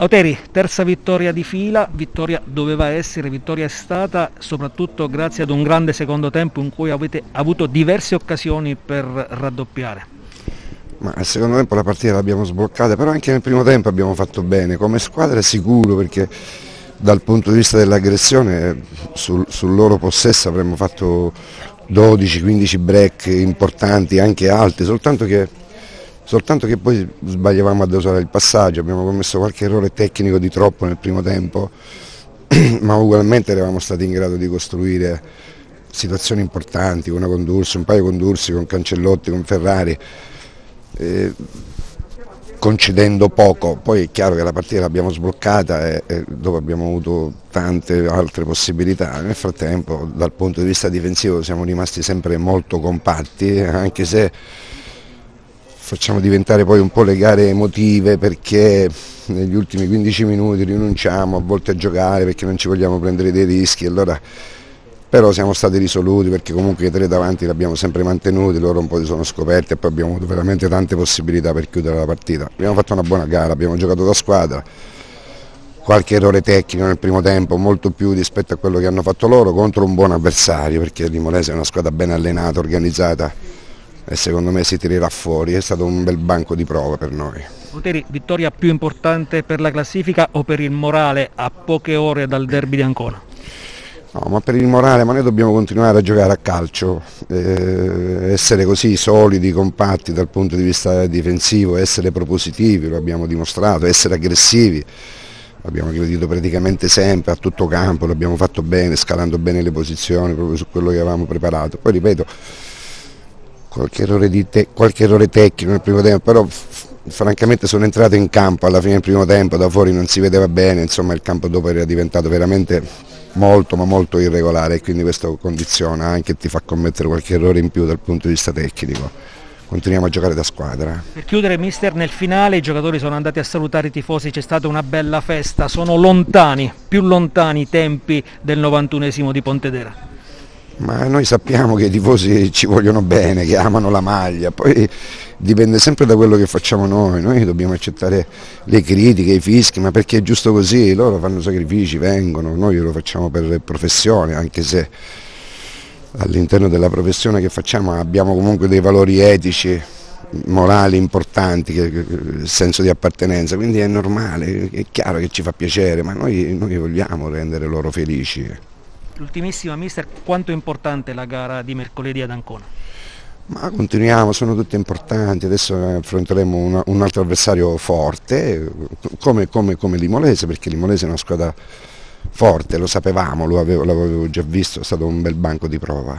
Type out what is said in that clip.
Auteri, terza vittoria di fila, vittoria doveva essere, vittoria è stata, soprattutto grazie ad un grande secondo tempo in cui avete avuto diverse occasioni per raddoppiare. Ma al secondo tempo la partita l'abbiamo sbloccata, però anche nel primo tempo abbiamo fatto bene, come squadra sicuro perché dal punto di vista dell'aggressione sul, sul loro possesso avremmo fatto 12-15 break importanti, anche alti, soltanto che soltanto che poi sbagliavamo a dosare il passaggio, abbiamo commesso qualche errore tecnico di troppo nel primo tempo, ma ugualmente eravamo stati in grado di costruire situazioni importanti, una con Dursi, un paio con Dursi, con Cancellotti, con Ferrari, eh, concedendo poco, poi è chiaro che la partita l'abbiamo sbloccata e, e dopo abbiamo avuto tante altre possibilità, nel frattempo dal punto di vista difensivo siamo rimasti sempre molto compatti, anche se facciamo diventare poi un po' le gare emotive perché negli ultimi 15 minuti rinunciamo a volte a giocare perché non ci vogliamo prendere dei rischi, allora, però siamo stati risoluti perché comunque i tre davanti li abbiamo sempre mantenuti, loro un po' si sono scoperti e poi abbiamo avuto veramente tante possibilità per chiudere la partita. Abbiamo fatto una buona gara, abbiamo giocato da squadra, qualche errore tecnico nel primo tempo, molto più rispetto a quello che hanno fatto loro contro un buon avversario perché Limonese è una squadra ben allenata, organizzata e secondo me si tirerà fuori, è stato un bel banco di prova per noi. Poteri, vittoria più importante per la classifica o per il morale a poche ore dal derby di Ancona? No, ma per il morale, ma noi dobbiamo continuare a giocare a calcio, eh, essere così solidi, compatti dal punto di vista difensivo, essere propositivi, lo abbiamo dimostrato, essere aggressivi, l'abbiamo aggredito praticamente sempre a tutto campo, l'abbiamo fatto bene, scalando bene le posizioni proprio su quello che avevamo preparato. Poi ripeto, qualche errore, te qualche errore tecnico nel primo tempo, però francamente sono entrato in campo alla fine del primo tempo, da fuori non si vedeva bene, insomma il campo dopo era diventato veramente molto ma molto irregolare e quindi questo condiziona anche e ti fa commettere qualche errore in più dal punto di vista tecnico. Continuiamo a giocare da squadra. Per chiudere mister, nel finale i giocatori sono andati a salutare i tifosi, c'è stata una bella festa, sono lontani, più lontani i tempi del 91esimo di Pontedera ma noi sappiamo che i tifosi ci vogliono bene, che amano la maglia, poi dipende sempre da quello che facciamo noi, noi dobbiamo accettare le critiche, i fischi, ma perché è giusto così, loro fanno sacrifici, vengono, noi lo facciamo per professione, anche se all'interno della professione che facciamo abbiamo comunque dei valori etici, morali importanti, che, senso di appartenenza, quindi è normale, è chiaro che ci fa piacere, ma noi, noi vogliamo rendere loro felici. L'ultimissima mister, quanto è importante la gara di mercoledì ad Ancona? Ma continuiamo, sono tutte importanti, adesso affronteremo una, un altro avversario forte, come, come, come Limolese, perché Limolese è una squadra forte, lo sapevamo, l'avevo già visto, è stato un bel banco di prova.